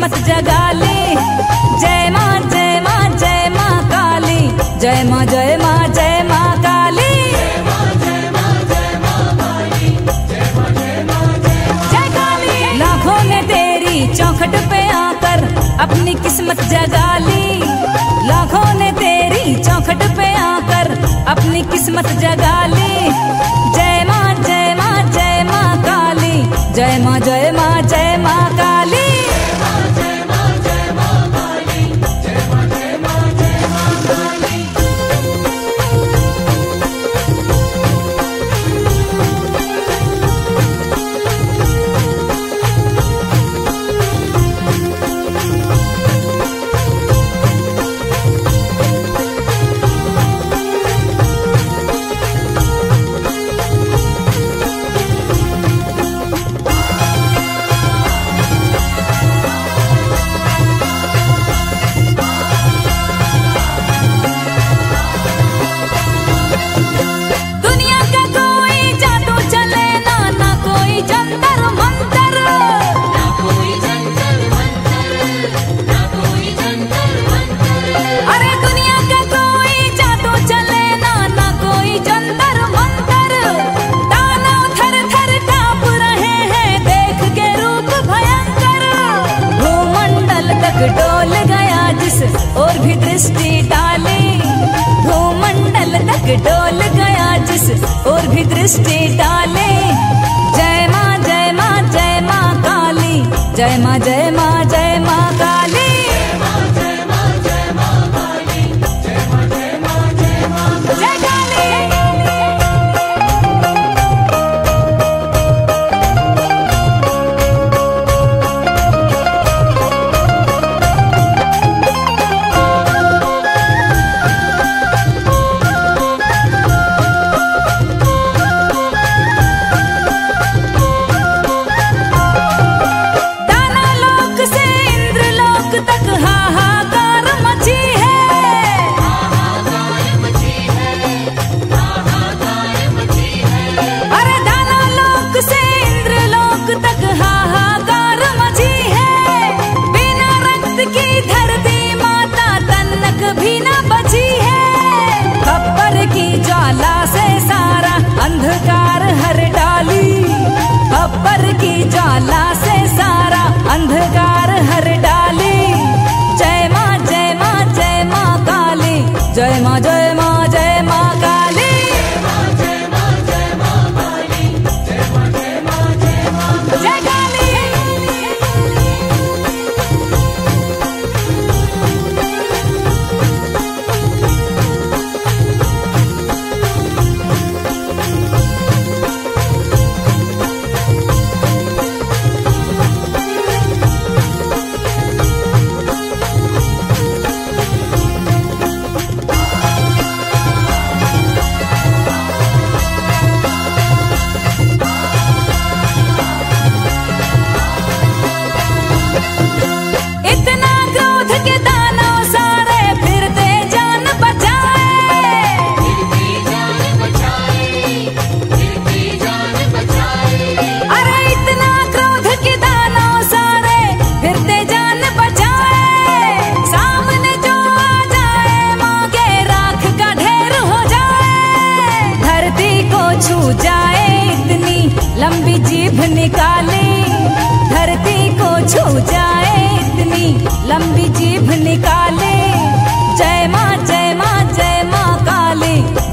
किस्मत जगा ले जय माँ जय माँ जय माँ काली। जय माँ जय माँ जय माँ लाखों ने तेरी चौखट पे आकर अपनी किस्मत जगा ली लाखों ने तेरी चौखट पे आकर अपनी किस्मत जगा ली जय माँ जय माँ जय माँ काली। जय माँ जय माँ जय माँ काली।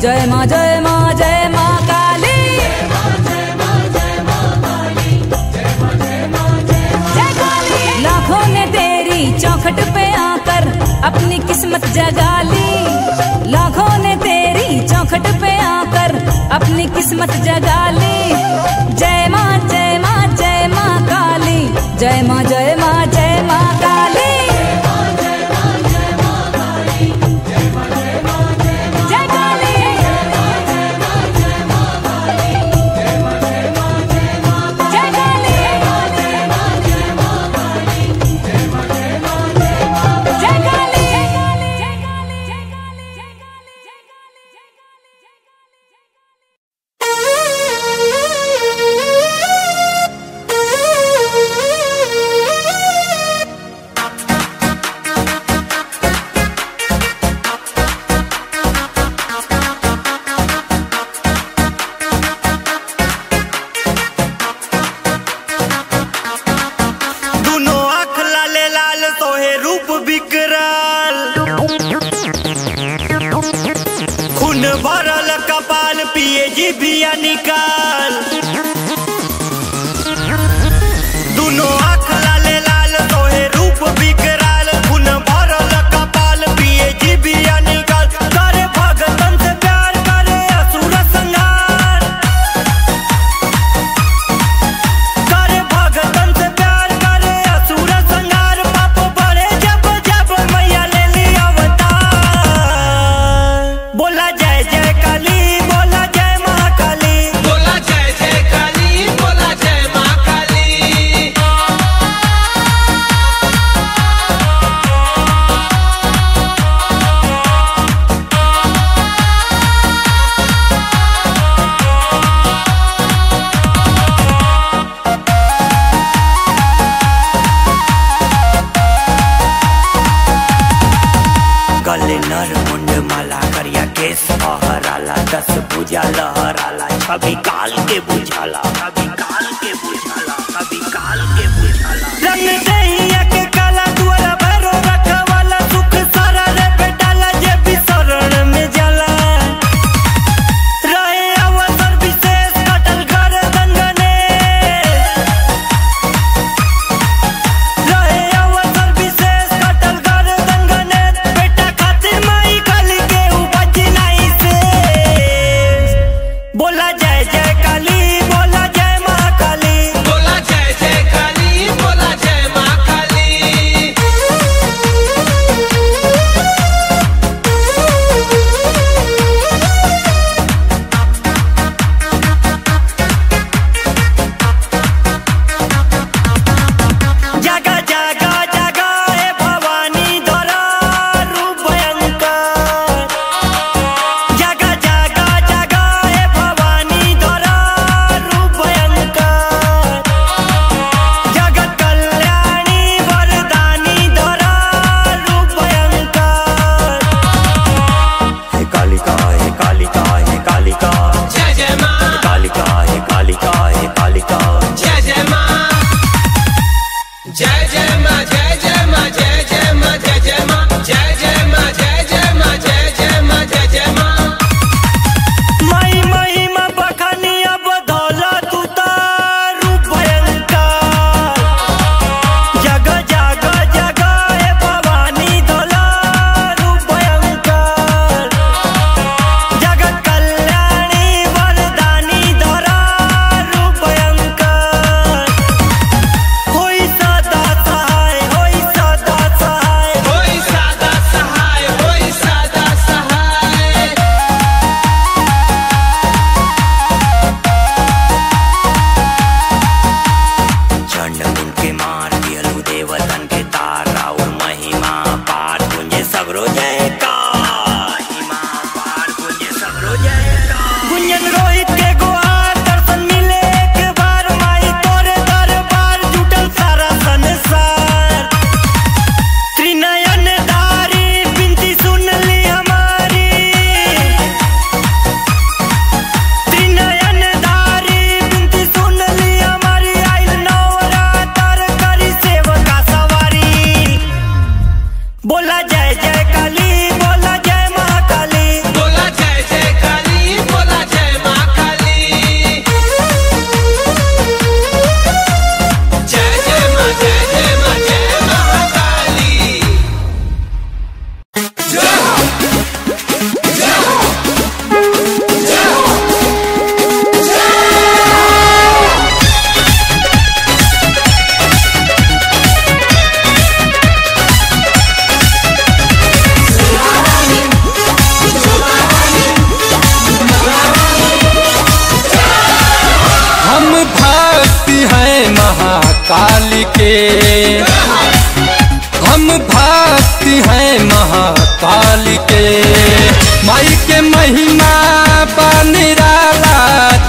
जय माँ जय माँ जय माँ काली। लाखों ने तेरी चौखट पे आकर अपनी किस्मत जगा ली। लाखों ने तेरी चौखट पे आकर अपनी किस्मत जगा ली। जय माँ जय माँ जय माँ काली। जय माँ सभी काल के बुझाला।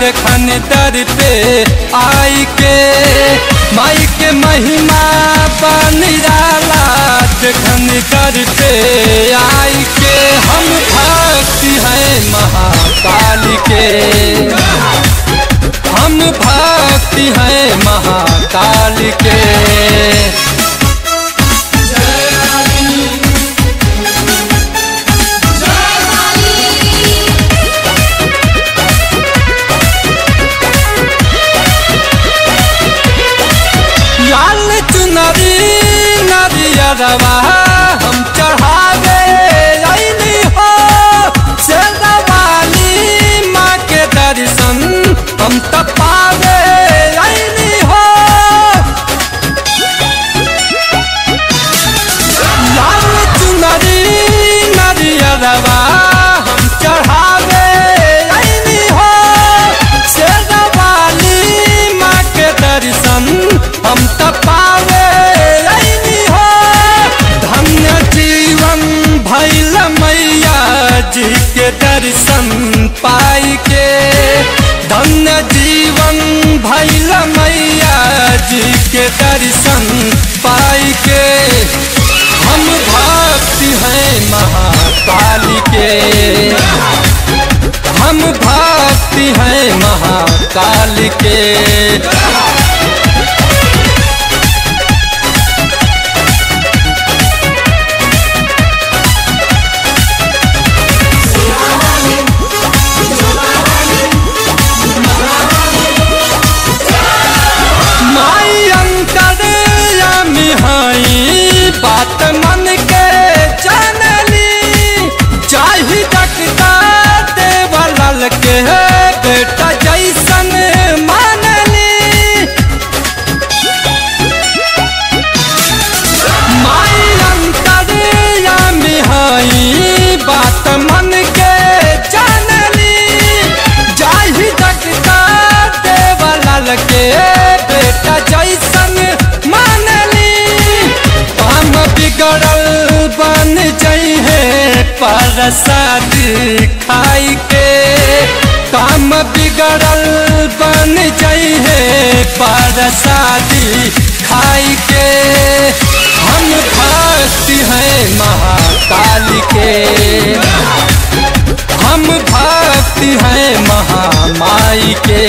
देखन दर पे आई के, माई के महिमा बन जाला देखन दर पे आई के। हम भक्ति हैं महाकाल के। हम भक्ति हैं महाकाल के। भगवा पाई के धन्य जीवन भैल मैया जी के दर्शन पाई के हम भक्ति हैं महाकाली के हम भक्ति हैं महाकाली के काम बिगड़ल बन जइहे परसाद खाई के। हम भक्ति हैं महाकाली के। हम भक्ति हैं महामाई के।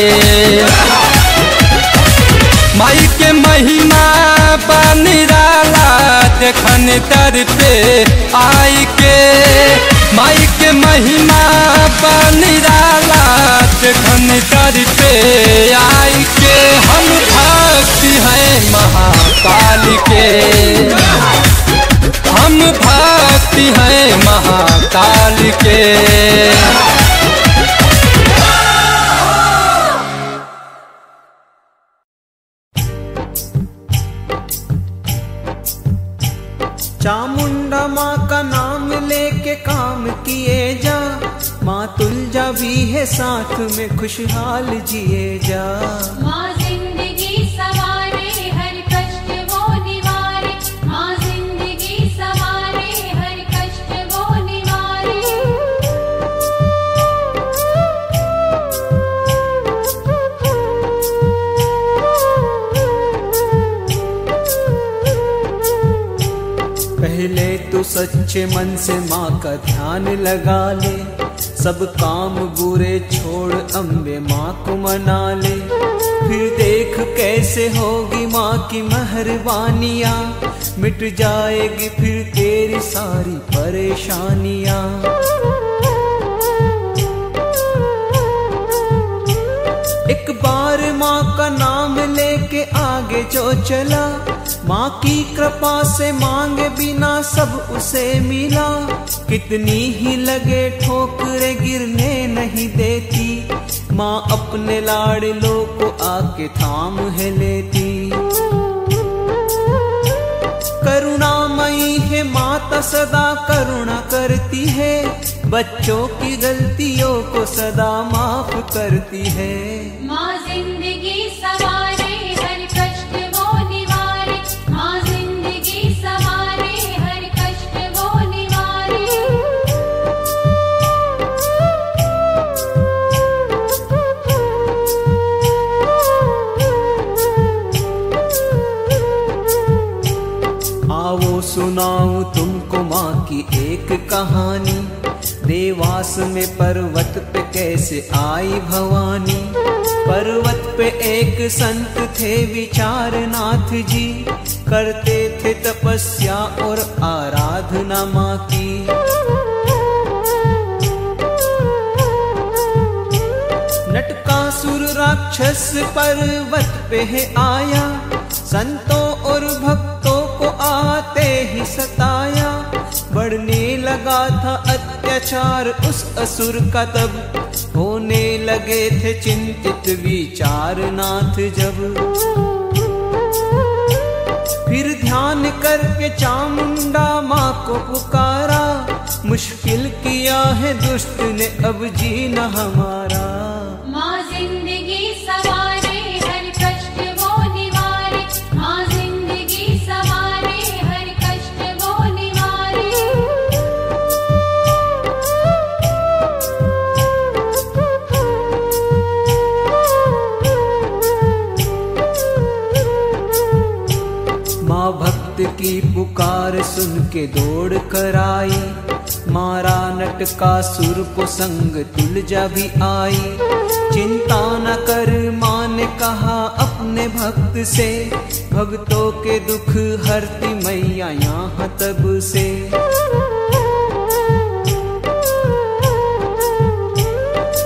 माई के महिमा बनिराला देखन दर पे आई के। माई के महिमा बनिराला देखन दर पे आई के। हम भक्ति हैं महाकाली के। हम भक्ति हैं महाकाल के। है साथ में खुशहाल जिए जा। सच्चे मन से माँ का ध्यान लगा ले। सब काम बुरे छोड़ अम्बे माँ को मना ले। फिर देख कैसे होगी माँ की मेहरबानियाँ। मिट जाएगी फिर तेरी सारी परेशानियाँ। एक बार माँ का नाम आगे जो चला। माँ की कृपा से मांगे बिना सब उसे मिला। कितनी ही लगे ठोकरे गिरने नहीं देती। माँ अपने लाडलो को आके थाम है लेती। करुणामयी है माता सदा करुणा करती है। बच्चों की गलतियों को सदा माफ़ करती है। माँ ज़िंदगी सुनाऊं तुमको माँ की एक कहानी। देवास में पर्वत पे कैसे आई भवानी। पर्वत पे एक संत थे विचार नाथ जी। करते थे तपस्या और आराधना माँ की। नटकासुर राक्षस पर्वत पे है आया। संतों और भक्तों को आते ही सताया, बढ़ने लगा था अत्याचार उस असुर का तब। होने लगे थे चिंतित विचार नाथ जब। फिर ध्यान करके चामुंडा माँ को पुकारा, मुश्किल किया है दुष्ट ने अब जीना हमारा। पुकार सुन के दौड़ कर आई। मारा नटका सुर को संग तुलजा भी आई। चिंता न कर माँ ने कहा अपने भक्त से। भक्तों के दुख हरती मैया यहाँ तब से।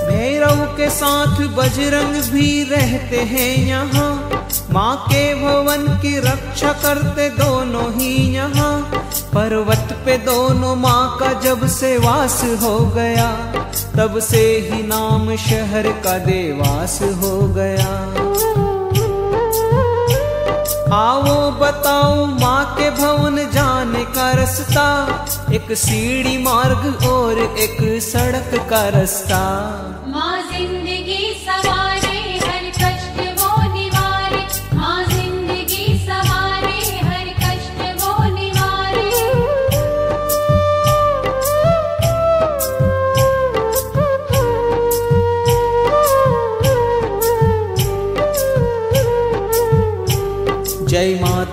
भैरव के साथ बजरंग भी रहते हैं यहाँ। माँ के भवन की रक्षा करते दोनों ही यहाँ। पर्वत पे दोनों माँ का जब से वास हो गया, तब से ही नाम शहर का देवास हो गया। आओ बताओ माँ के भवन जाने का रास्ता, एक सीढ़ी मार्ग और एक सड़क का रास्ता।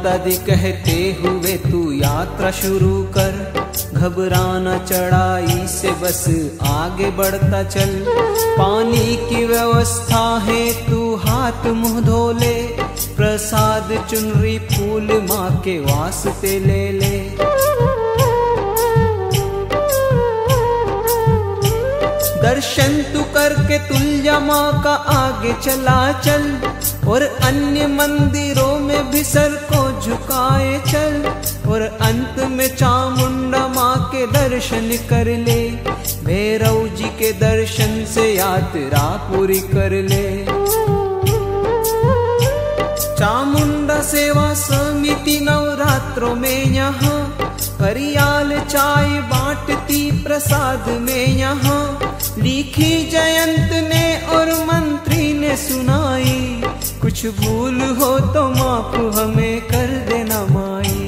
जय कहते हुए तू यात्रा शुरू कर। घबराना चढ़ाई से बस आगे बढ़ता चल। पानी की व्यवस्था है, तू हाथ मुँह धो ले। प्रसाद चुनरी फूल माँ के वास्ते ले ले। दर्शन तू करके तुल्या माँ का आगे चला चल। और अन्य मंदिरों में भी सर को झुकाए चल और अंत में चामुंडा माँ के दर्शन कर ले, भैरव जी के दर्शन से यात्रा पूरी कर ले। चामुंडा सेवा समिति नवरात्रों में यहाँ हरियाल चाय बांटती प्रसाद में यहाँ, लिखी जयंत ने और मंत्री ने सुनाई। कुछ भूल हो तो माफ़ हमें कर देना माई।